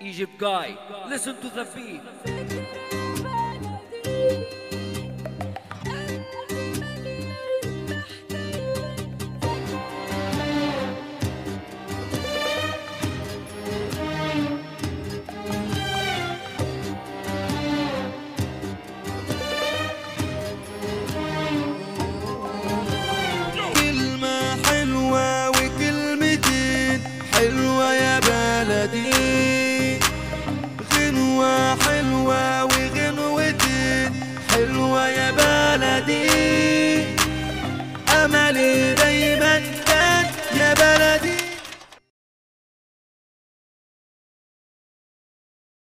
Egypt guy, listen to the beat. يا بلدي. أملي